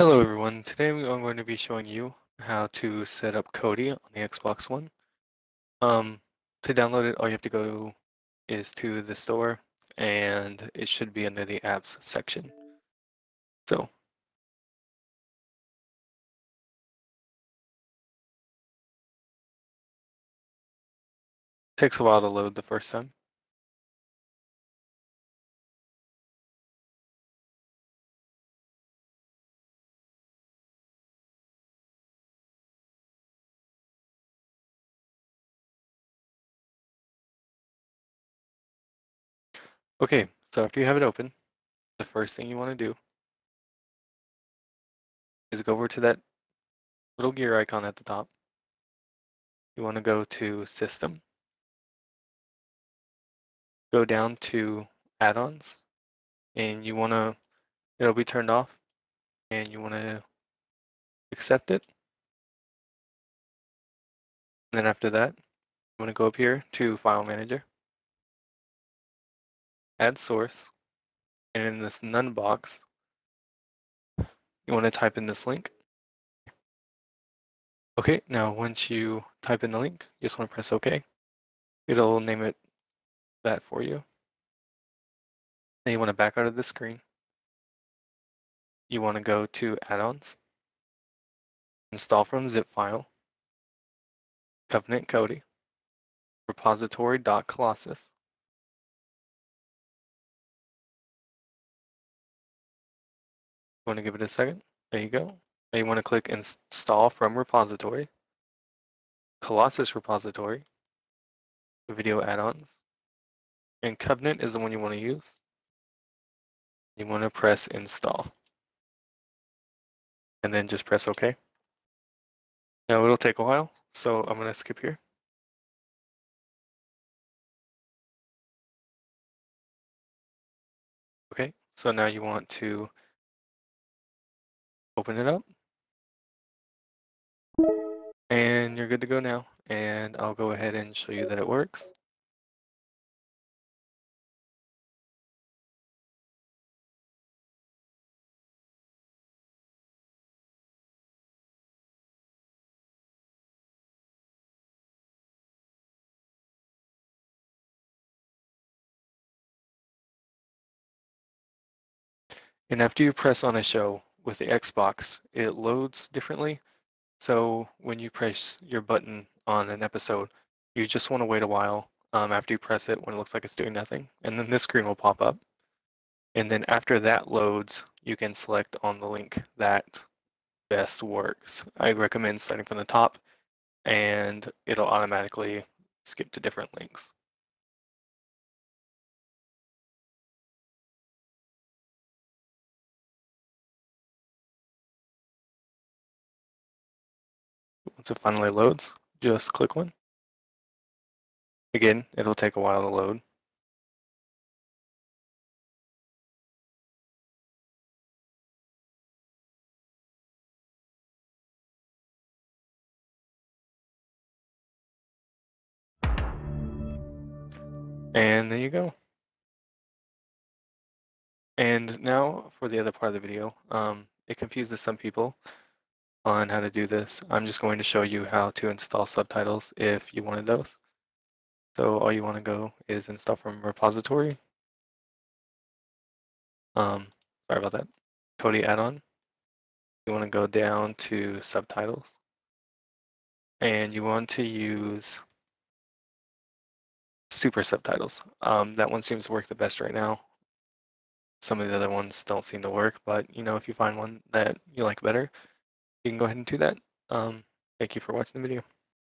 Hello everyone, today I'm going to be showing you how to set up Kodi on the Xbox One. Um, to download it, all you have to go is to the store and it should be under the apps section. So, takes a while to load the first time. Okay, so after you have it open, the first thing you want to do is go over to that little gear icon at the top. You want to go to System, go down to Add-ons, and you want to, it'll be turned off, and you want to accept it. And then after that, you want to go up here to File Manager add source, and in this none box, you want to type in this link. Okay, now once you type in the link, you just want to press OK. It'll name it that for you. Then you want to back out of the screen. You want to go to add-ons, install from zip file, Covenant Kodi, repository.colossus. want to give it a second. There you go. Now you want to click install from repository, Colossus repository, video add-ons, and Covenant is the one you want to use. You want to press install. And then just press OK. Now it'll take a while, so I'm going to skip here. Okay, so now you want to open it up. And you're good to go now. And I'll go ahead and show you that it works. And after you press on a show, with the Xbox, it loads differently. So when you press your button on an episode, you just want to wait a while um, after you press it when it looks like it's doing nothing. And then this screen will pop up. And then after that loads, you can select on the link that best works. I recommend starting from the top and it'll automatically skip to different links. Once it finally loads, just click one. Again, it'll take a while to load. And there you go. And now for the other part of the video, um, it confuses some people on how to do this. I'm just going to show you how to install subtitles if you wanted those. So all you want to go is install from repository. Um, sorry about that. Kodi add-on. You want to go down to subtitles. And you want to use super subtitles. Um, that one seems to work the best right now. Some of the other ones don't seem to work, but you know, if you find one that you like better, you can go ahead and do that. Um, thank you for watching the video.